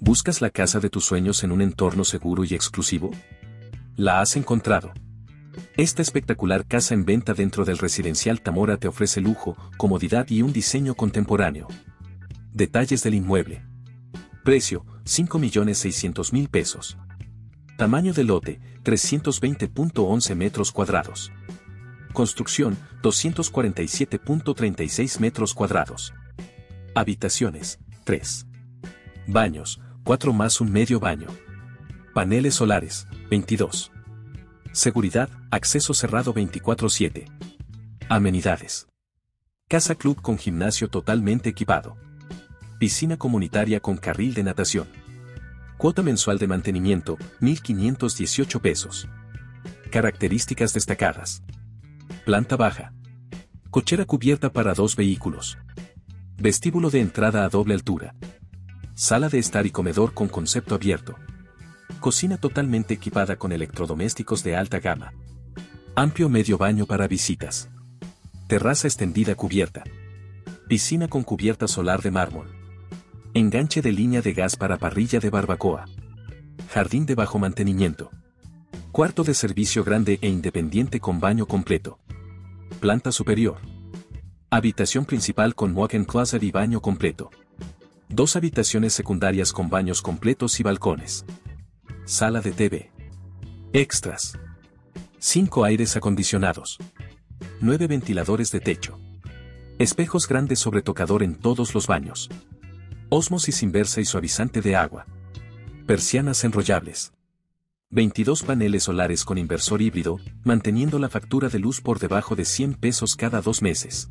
¿Buscas la casa de tus sueños en un entorno seguro y exclusivo? La has encontrado. Esta espectacular casa en venta dentro del residencial Tamora te ofrece lujo, comodidad y un diseño contemporáneo. Detalles del inmueble. Precio, 5.600.000 pesos. Tamaño del lote, 320.11 metros cuadrados. Construcción, 247.36 metros cuadrados. Habitaciones, 3. Baños, 4 más un medio baño. Paneles solares, 22. Seguridad, acceso cerrado 24/7. Amenidades. Casa club con gimnasio totalmente equipado. Piscina comunitaria con carril de natación. Cuota mensual de mantenimiento, 1.518 pesos. Características destacadas. Planta baja. Cochera cubierta para dos vehículos. Vestíbulo de entrada a doble altura. Sala de estar y comedor con concepto abierto. Cocina totalmente equipada con electrodomésticos de alta gama. Amplio medio baño para visitas. Terraza extendida cubierta. Piscina con cubierta solar de mármol. Enganche de línea de gas para parrilla de barbacoa. Jardín de bajo mantenimiento. Cuarto de servicio grande e independiente con baño completo. Planta superior. Habitación principal con walk-in closet y baño completo. Dos habitaciones secundarias con baños completos y balcones. Sala de TV. Extras. 5 aires acondicionados. 9 ventiladores de techo. Espejos grandes sobre tocador en todos los baños. Osmosis inversa y suavizante de agua. Persianas enrollables. 22 paneles solares con inversor híbrido, manteniendo la factura de luz por debajo de 100 pesos cada dos meses.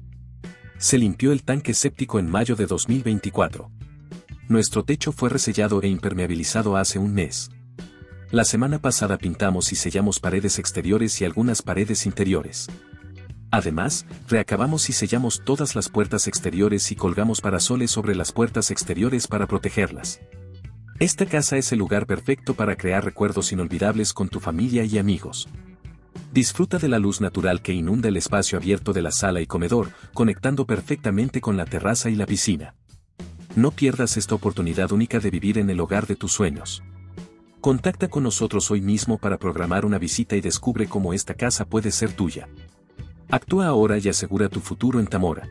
Se limpió el tanque séptico en mayo de 2024. Nuestro techo fue resellado e impermeabilizado hace un mes. La semana pasada pintamos y sellamos paredes exteriores y algunas paredes interiores. Además, reacabamos y sellamos todas las puertas exteriores y colgamos parasoles sobre las puertas exteriores para protegerlas. Esta casa es el lugar perfecto para crear recuerdos inolvidables con tu familia y amigos. Disfruta de la luz natural que inunda el espacio abierto de la sala y comedor, conectando perfectamente con la terraza y la piscina. No pierdas esta oportunidad única de vivir en el hogar de tus sueños. Contacta con nosotros hoy mismo para programar una visita y descubre cómo esta casa puede ser tuya. Actúa ahora y asegura tu futuro en Tamora.